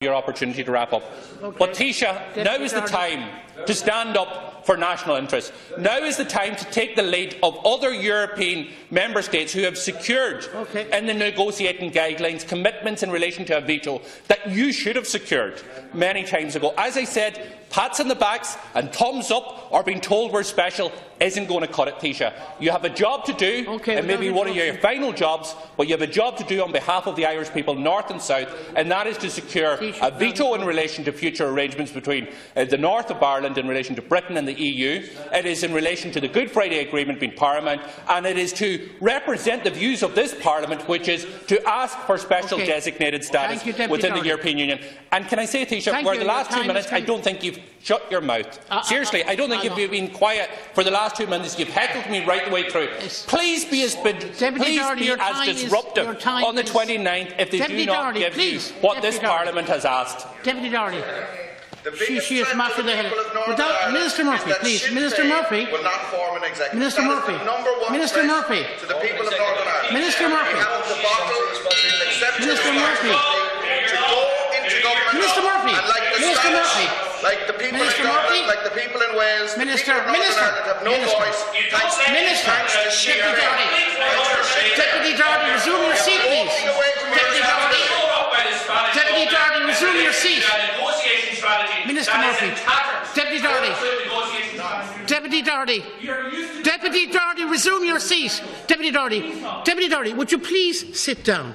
your opportunity to wrap up. Okay. But Taoiseach, Deputy now is the time to stand up for national interests. Now is the time to take the lead of other European member states who have secured Okay. in the negotiating guidelines commitments in relation to a veto that you should have secured many times ago. As I said, pats on the backs and thumbs up or being told we're special isn't going to cut it, Taoiseach. You have a job to do, Okay, and maybe one of your final jobs, but you have a job to do on behalf of the Irish people, north and south, and that is to secure a veto in relation to future arrangements between uh, the north of Ireland in relation to Britain and the EU. It is in relation to the Good Friday Agreement being paramount, and it is to represent the views of this Parliament, which is to ask for special Okay. designated status you, within the European Union. And can I say, Taoiseach, for the last two minutes, I don't think you've shut your mouth. Uh, uh, Seriously, uh, I don't think I you've been quiet for the last two minutes. You've heckled me right the way through. Please be as, please be as time is- disruptive on the 29th if they Deputy do not give please. you what Deputy this. Parliament has asked. Deputy Darley. The She, she is threat smashed the the head. people of Northern Without Ireland Minister Murphy, please. Minister Murphy. will not form an executive. Minister That is Murphy. number one Minister Murphy. to the people of Northern Ireland. Minister Murphy. We have the bottle, we accept Minister Murphy. to go into government Minister Murphy. and like the Minister Murphy. like the people Minister in Dublin, Murphy. like the people in Wales, Minister- the people of Minister. Ireland have no Minister. voice. Thanks, Minister. thanks to Deputy Féin. Darley. Thanks to Sinn Féin. Deputy Darley, resume your seat, please. Walking away from your Deputy Darley. responsibility. Deputy Darley, resume your seat. Minister Murphy. Deputy Darley. Deputy Darley. Deputy Darley, resume your seat. Deputy Darley. Deputy Darley, would you please sit down?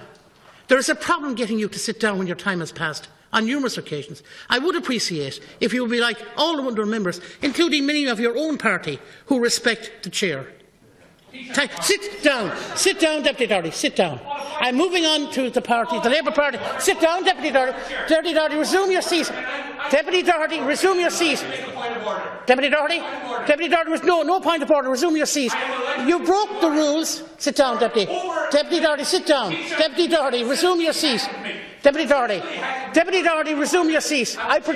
There is a problem getting you to sit down when your time has passed on numerous occasions. I would appreciate if you would be like all the other members, including many of your own party, who respect the chair. Ti- Sit down. Sit down, Deputy Darley. Sit down. I'm moving on to the party, the Labour Party. Sit down, Deputy Darley. Deputy Darley, resume your seat. Deputy Darley, resume your seat. Deputy Darley? Deputy res- no, no point of order. Resume your seat. You broke the rules. Sit down, Deputy. Deputy Darley, sit down. Deputy Darley, resume your seat. Deputy Darley. Deputy Darley, resume your seat. I, pro-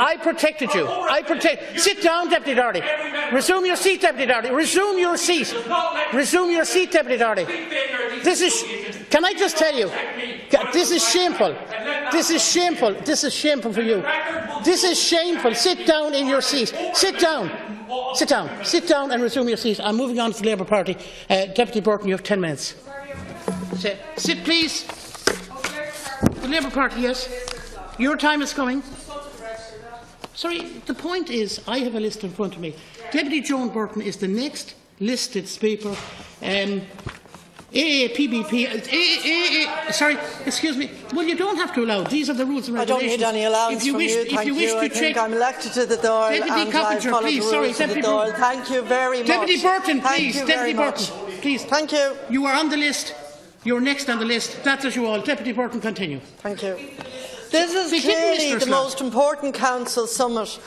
I protected you. I protect. Sit down, Deputy Darley. Resume your seat, Deputy Darley. Resume your seat. Resume your seat, Deputy Darley. This is. Can I just tell you? This is shameful. This is shameful. This is shameful for you. This is shameful. Sit down in your seat. Sit down. Sit down. Sit down and resume your seat. I'm moving on to the Labour Party. Uh, Deputy Burton, you have 10 minutes. Sit, sit please. The Labour Party, yes. Your time is coming. Sorry, the point is, I have a list in front of me. Deputy Joan Burton is the next listed speaker. Um, AAPBP, sorry, excuse me. Well, you don't have to allow. These are the rules and I don't need any allowance if you from wish, you, If thank you wish I to think check, I'm elected to the door Deputy and Coppinger, please, sorry, rules of the Deputy Burton. Thank you very much. Deputy Burton, please. Deputy. Burton, please. Thank you. You are on the list. You're next on the list. That's as you all. Deputy Burton, continue. Thank you. This is Begin, clearly the most important council summit